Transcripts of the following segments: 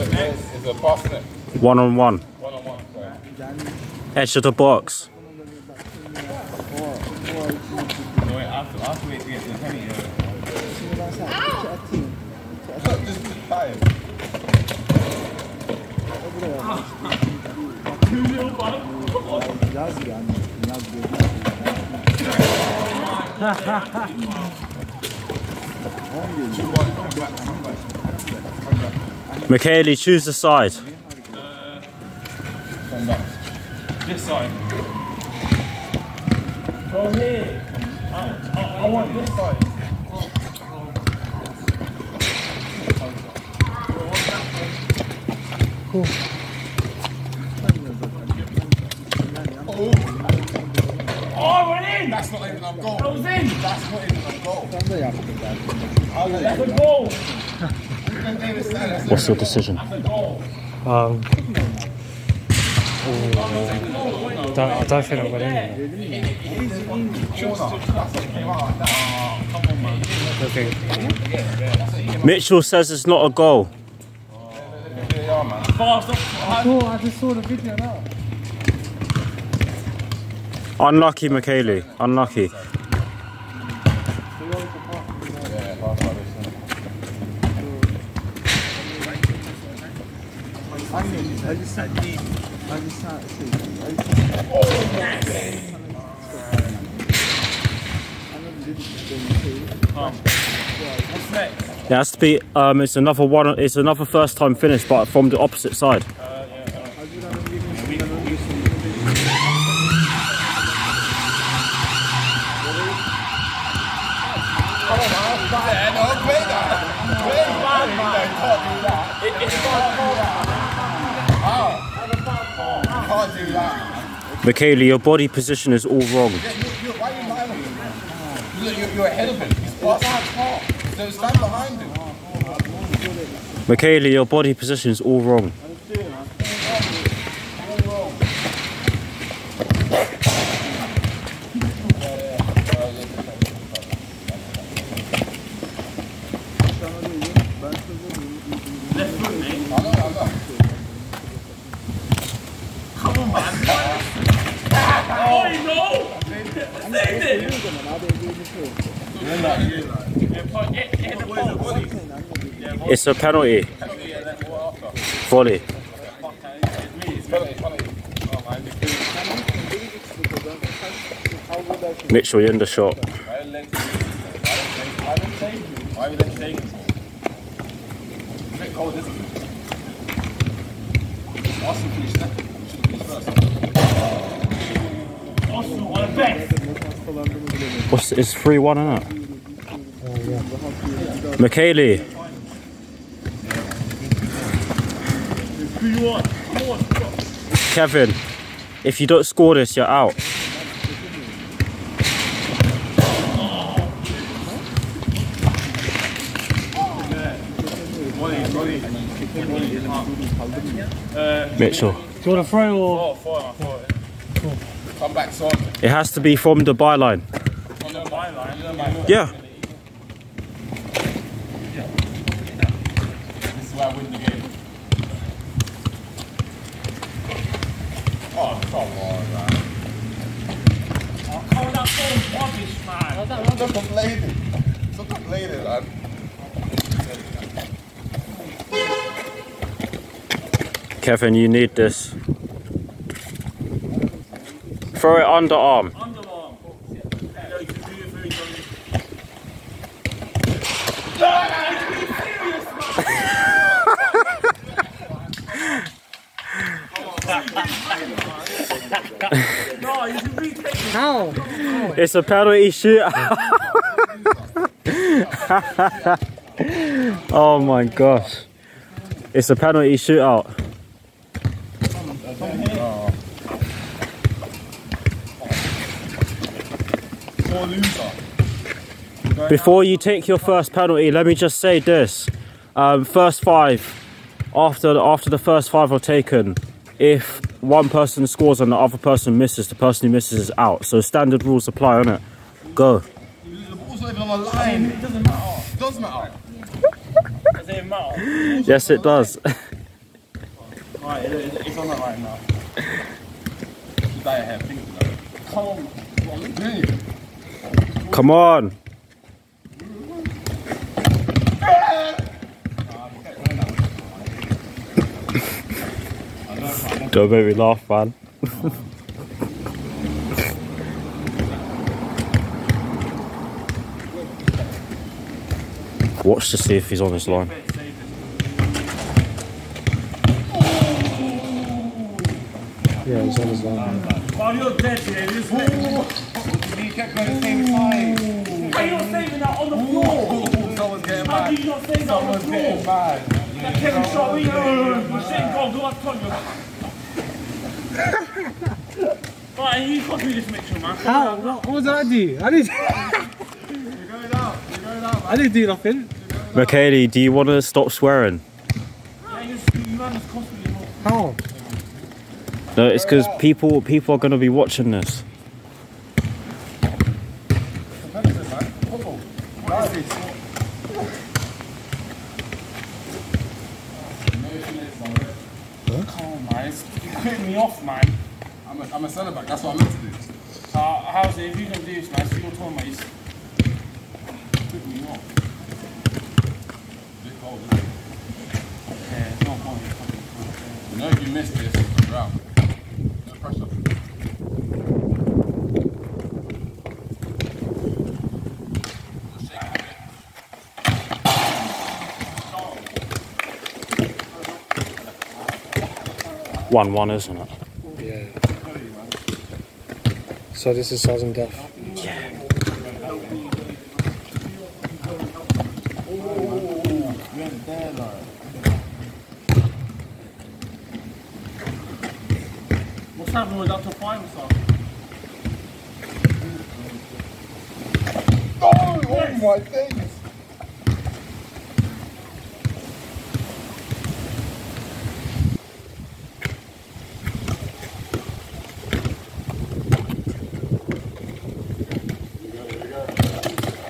Is it passing? One on one. One on one. sorry. Edge of the box. No, wait, I Michaeli, choose the side. Come back. This side. Go here. I, I, I want this side. Oh, we're in! That's not even a goal. I was in! That's not even a goal. That's a goal! What's your decision? Um, don't, I don't think I'm winning. Okay. Mitchell says it's not a goal. Oh, I just saw the video now. Unlucky, Michaeli. Unlucky. Next? It has to be. Um, it's another one. It's another first time finish, but from the opposite side. Yeah, no, play that. Play that. You can't Michaeli, your body position is all wrong. You, you, why are you him? You, you, you're ahead of him. He's. So stand behind him. Michaeli, your body position is all wrong. Oh, you know! Saved it! Yeah, put- hit- hit the post. It's a penalty. Volley. Mitchell, you're in the shot. Arsenal finished second. Should have first. What's it's three one, isn't it? Michaeli, Who you want? Come on, come on. Kevin, if you don't score this, you're out. Mitchell, Do you want to throw or? Four, four, I thought. Come back, son. it has to be from the byline. On the my line. You know my line. Yeah. This is where I win the game. Oh, come on, man. Oh, come on, that ball's rubbish, man! Stop complaining. Stop complaining, man. Kevin, you need this. Throw it underarm. Underarm. Yeah, you can do it very good. No, you can retake it. How? It's a penalty shootout. oh my gosh. It's a penalty shootout. Poor loser. Before you take your first penalty, let me just say this. Um, first five, after, after the first five are taken, if one person scores and the other person misses, the person who misses is out. So standard rules apply on it. Go. The ball's not even on the line. It doesn't matter. It does matter. It doesn't even matter. Yes, it does. Right, it, it, it's on the line now. Dye your hair pink, you know. Come on. What are you doing? Come on. Don't make me laugh, man. Watch to see if he's on this line. Yeah, he's on his line. While you're dead here, this next. He kept going the same time. How you not saving that on the floor? Someone's getting How do you not save that on the Someone's getting floor? mad. That Kevin me. You shouldn't go. Go up on you. Right, you can't do this, Mitchell, man. How? What, what did I do? I didn't. You're going out. You're going out, man. I didn't do nothing. McKaylee, do you want to stop swearing? Yeah, you just, you man is constantly more. How? No, it's because people people are going to be watching this. Competitive, man. Football. What is this? Come on, man. It's, you quit me off, man. I'm a, I'm a centre back. That's what I'm meant to do. So, how's it? If you can do this, man, see your tournament. Quit me off. Big goal, isn't it? Yeah, point. You know if you miss this, you're out. No pressure. One one, isn't it? Yeah. So this is sudden death. Yeah. What's happening with up to five? Oh, oh my days.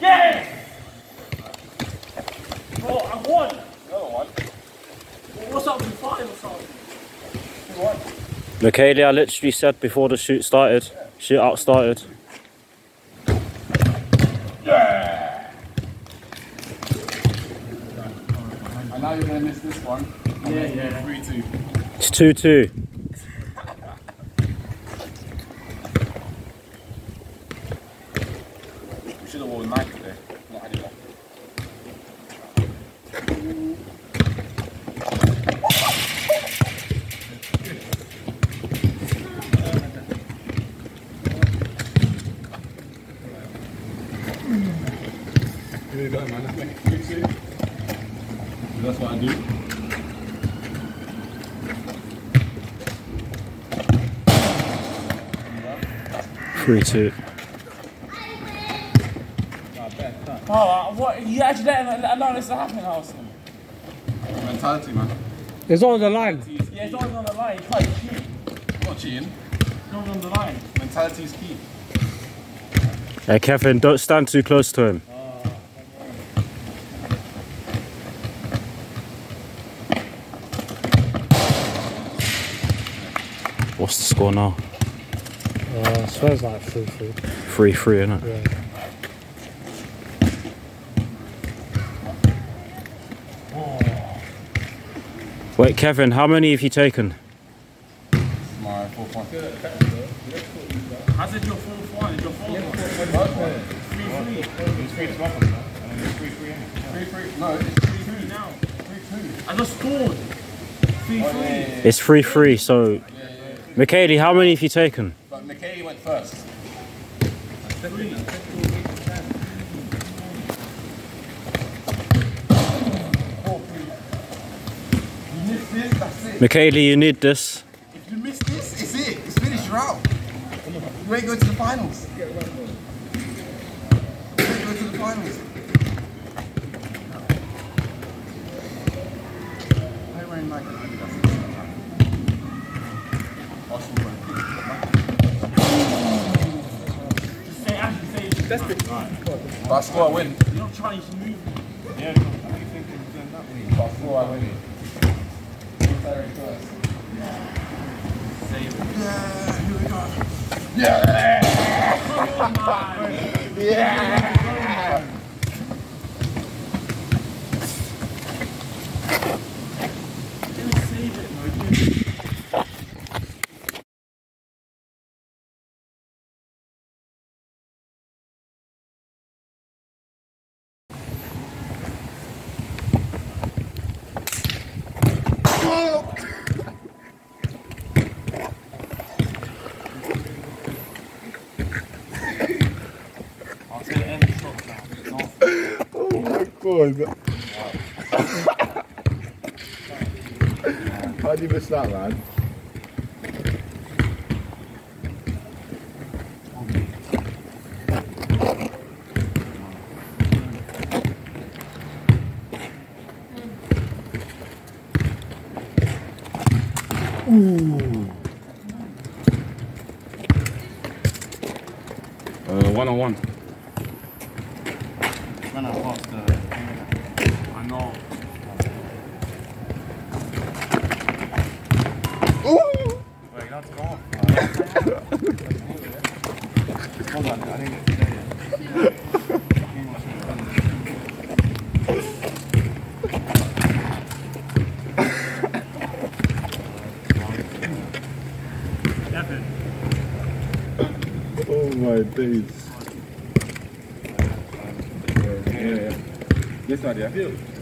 Yeah! Bro, I won. Another one. What's up to five or something? McKaylee, I literally said before the shoot started, shoot out started. Yeah. And now you're going to miss this one. Yeah, yeah. 3 2. It's two two. We should have worn Nike today. Not Adidas. Here you go, man. Let's make it 3 2. That's what I do. Three two. Oh, what? You actually let allow this to happen, Alison? Mentality, man. It's not on the line. Yeah, it's not even on the line. You tried to cheat. Not cheating. It's not even on the line. Mentality is key. Hey Kevin, don't stand too close to him. What's the score now? Uh, I swear it's like 3 3. Three three, innit? Yeah. Wait, Kevin, how many have you taken? My four point. How's it your fourth one? It's your fourth one. Three, three. It's three to one, and then it's three three. Three three. No, it's three Three now. three two. I just scored. Three, three. It's three three. So, Michaeli, how many have you taken? But McKay went first. Three. You miss this, that's it. Michaeli, you need this. If you miss this, it's it. It's finished. You're out. You ain't going to the finals. You ain't going to the finals. Why are you actually say, it's If I score, I win. you're not trying to move. Yeah, I think thinking doing that way. If I score, I win. Save it. Yeah! Oh Save it, man. I'll say end the shot now. No. Oh my god. How do you miss that, man? Uh, one on one. When I passed the. Wait, that's gone. Hold on, I didn't get to say it. Evan. Oh my days. Yeah, yeah, yeah. This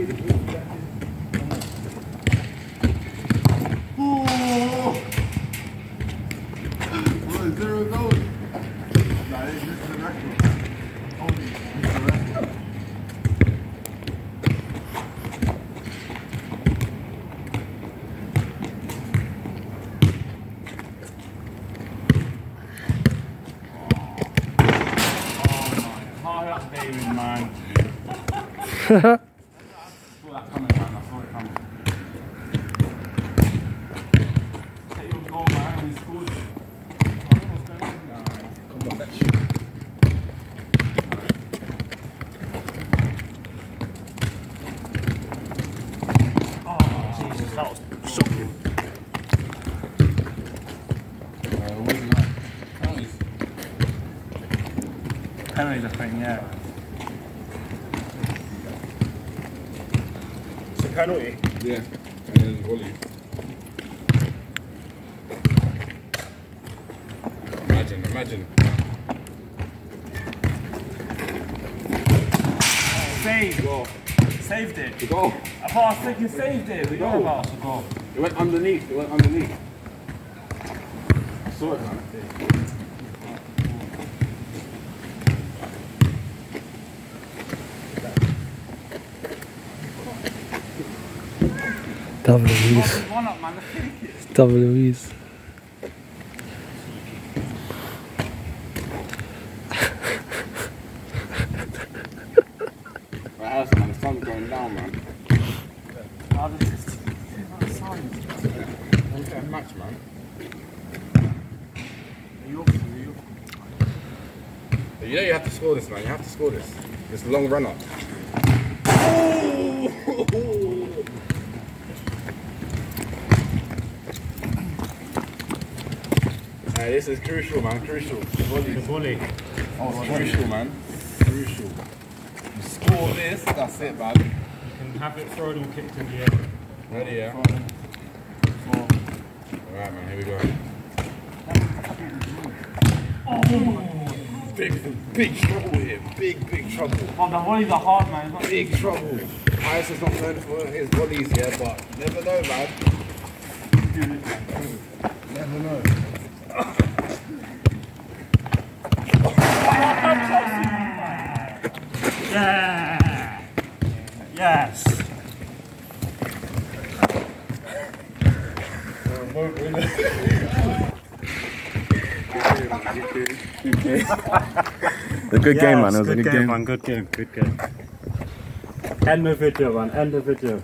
Oh, coming, man. I saw it coming. Take your goal, man. and he scored it. Oh, what's going on now? Come on, let's Oh, Jesus, that was shocking. Penalties, I think, yeah. It's a penalty. Yeah. And then volley. Imagine, imagine. Save. Goal. Saved it. The goal. I thought I was thinking saved it. We got No. about to go. It went underneath. It went underneath. I saw it, man. Double Louise. One up, man. Let's take it. Double Louise. Right, house, man. The sun's going down, man. Oh, this is- this is not a sign. Look at a match, man. Are you up? Are you up? You know you have to score this, man. You have to score this. This long run up. Oh! Hey, this is crucial, man. Crucial. Volley. The volley. Oh, it's crucial, man. Crucial. You score this, that's it, man. And have it thrown or kicked in the air. Ready, yeah? Four. Alright, man. Here we go. Oh! Big, big trouble here. Big, big trouble. Oh, the volleys are hard, man. It's not Big trouble. Ice is not known for his volleys here, but never know, man. Never know. Yeah! Yes! The good game, man. It was a good good game. man. Good game. Good game. End the video, man. End the video.